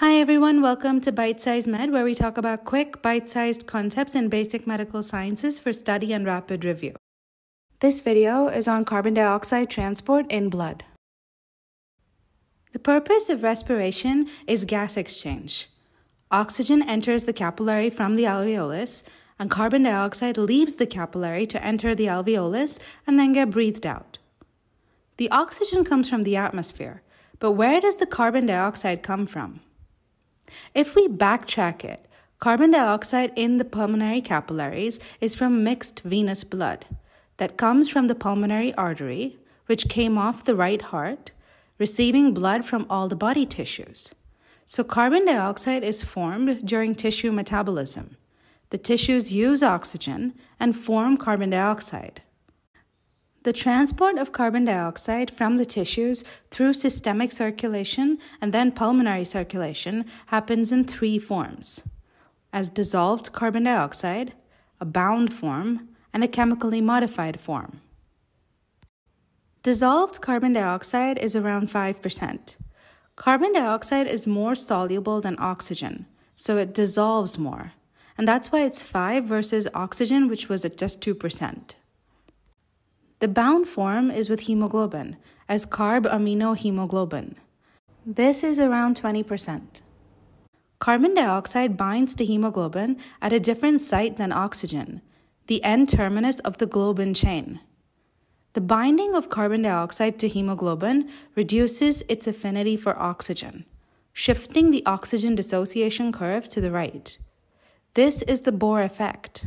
Hi everyone, welcome to Byte Size Med, where we talk about quick, bite sized concepts in basic medical sciences for study and rapid review. This video is on carbon dioxide transport in blood. The purpose of respiration is gas exchange. Oxygen enters the capillary from the alveolus, and carbon dioxide leaves the capillary to enter the alveolus and then get breathed out. The oxygen comes from the atmosphere, but where does the carbon dioxide come from? If we backtrack it, carbon dioxide in the pulmonary capillaries is from mixed venous blood that comes from the pulmonary artery, which came off the right heart, receiving blood from all the body tissues. So, carbon dioxide is formed during tissue metabolism. The tissues use oxygen and form carbon dioxide. The transport of carbon dioxide from the tissues through systemic circulation and then pulmonary circulation happens in three forms as dissolved carbon dioxide, a bound form, and a chemically modified form. Dissolved carbon dioxide is around 5%. Carbon dioxide is more soluble than oxygen, so it dissolves more, and that's why it's 5 versus oxygen, which was at just 2%. The bound form is with hemoglobin, as carbaminohemoglobin. This is around 20%. Carbon dioxide binds to hemoglobin at a different site than oxygen, the N-terminus of the globin chain. The binding of carbon dioxide to hemoglobin reduces its affinity for oxygen, shifting the oxygen dissociation curve to the right. This is the Bohr effect.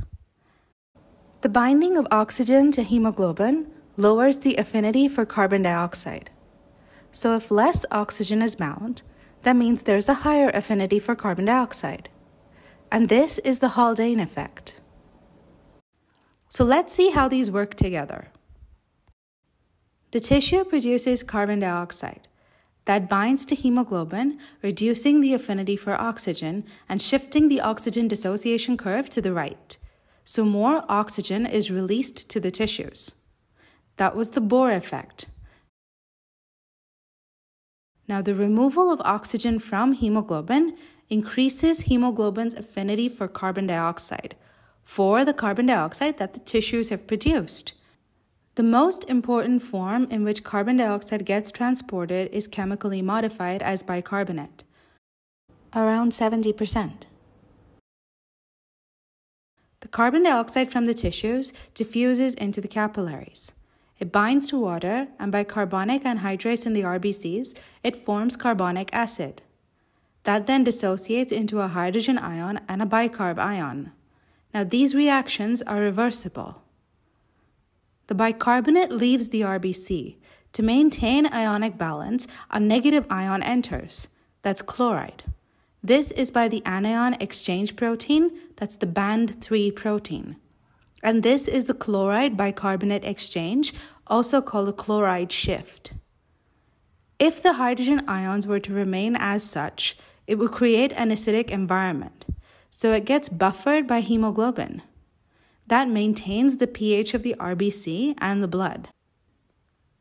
The binding of oxygen to hemoglobin lowers the affinity for carbon dioxide. So, if less oxygen is bound, that means there's a higher affinity for carbon dioxide. And this is the Haldane effect. So, let's see how these work together. The tissue produces carbon dioxide that binds to hemoglobin, reducing the affinity for oxygen and shifting the oxygen dissociation curve to the right so more oxygen is released to the tissues. That was the Bohr effect. Now, the removal of oxygen from hemoglobin increases hemoglobin's affinity for carbon dioxide, for the carbon dioxide that the tissues have produced. The most important form in which carbon dioxide gets transported is chemically modified as bicarbonate, around 70%. The carbon dioxide from the tissues diffuses into the capillaries. It binds to water, and by carbonic anhydrase in the RBCs, it forms carbonic acid. That then dissociates into a hydrogen ion and a bicarb ion. Now, these reactions are reversible. The bicarbonate leaves the RBC. To maintain ionic balance, a negative ion enters. That's chloride. This is by the anion exchange protein, that's the band 3 protein. And this is the chloride bicarbonate exchange, also called a chloride shift. If the hydrogen ions were to remain as such, it would create an acidic environment, so it gets buffered by hemoglobin. That maintains the pH of the RBC and the blood.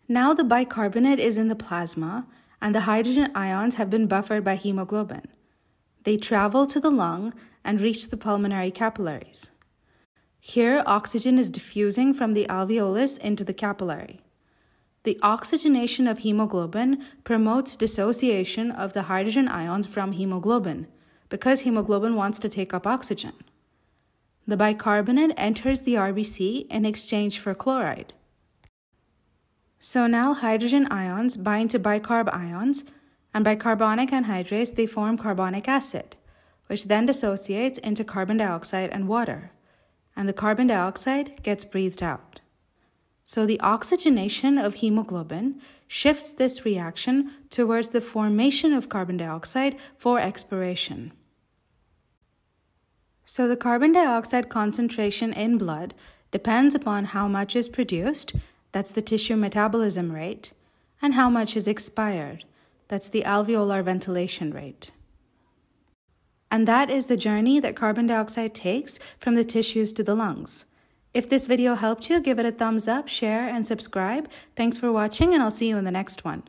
Now the bicarbonate is in the plasma, and the hydrogen ions have been buffered by hemoglobin. They travel to the lung and reach the pulmonary capillaries. Here, oxygen is diffusing from the alveolus into the capillary. The oxygenation of hemoglobin promotes dissociation of the hydrogen ions from hemoglobin because hemoglobin wants to take up oxygen. The bicarbonate enters the RBC in exchange for chloride. So now hydrogen ions bind to bicarb ions and by carbonic anhydrase, they form carbonic acid, which then dissociates into carbon dioxide and water, and the carbon dioxide gets breathed out. So the oxygenation of hemoglobin shifts this reaction towards the formation of carbon dioxide for expiration. So the carbon dioxide concentration in blood depends upon how much is produced, that's the tissue metabolism rate, and how much is expired, that's the alveolar ventilation rate. And that is the journey that carbon dioxide takes from the tissues to the lungs. If this video helped you, give it a thumbs up, share, and subscribe. Thanks for watching, and I'll see you in the next one.